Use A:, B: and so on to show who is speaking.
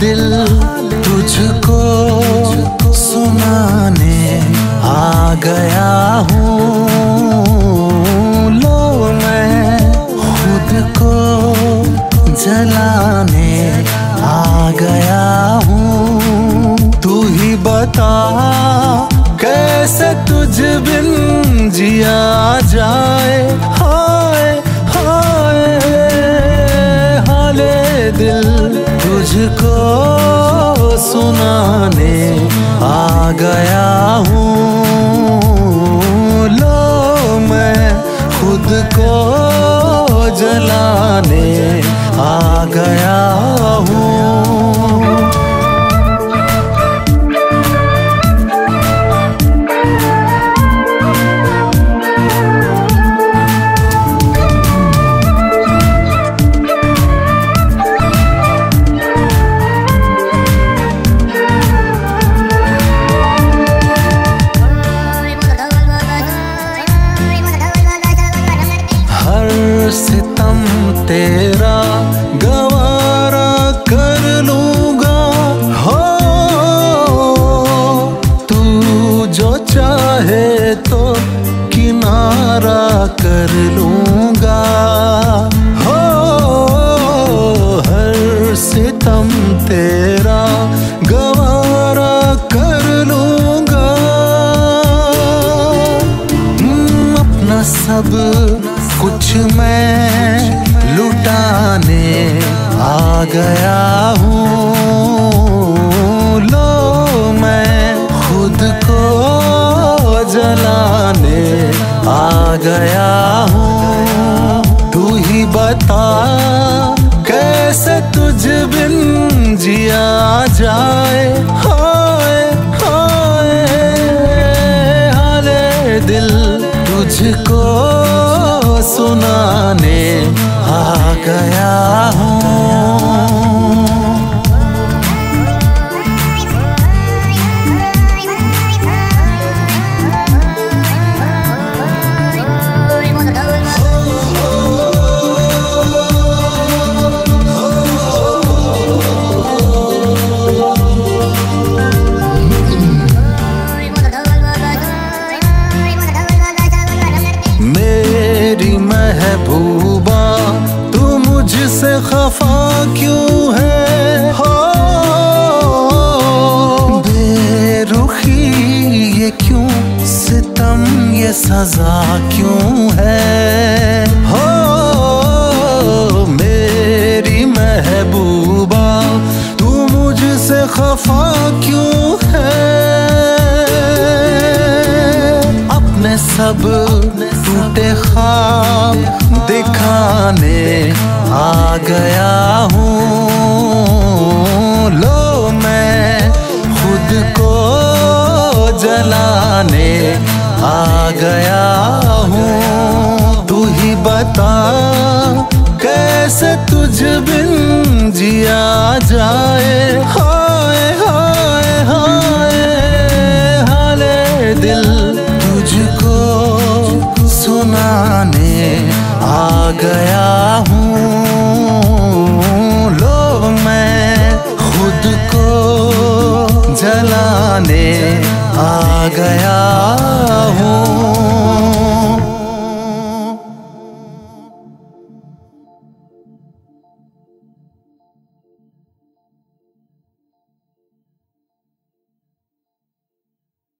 A: दिल तुझको सुनाने आ गया हूँ। लो मैं खुद को जलाने आ गया हूँ। तू ही बता, कैसे तुझ बिन जिया? तुझको सुनाने आ गया हूँ। लो मैं खुद को जलाने आ गया हूँ। किनारा कर लूँगा। हो हर सितम तेरा गवारा कर लूँगा। हम्म, अपना सब कुछ मैं लुटाने आ गया हूँ। गया हूँ। तू ही बता, कैसे तुझ बिन जिया जाए? हाय हाय हाले दिल तुझको सुनाने आ गया हूँ। खफा क्यों है? अपने सब टूटे ख्वाब दिखाने आ गया हूँ। जनाने आ गया हूँ।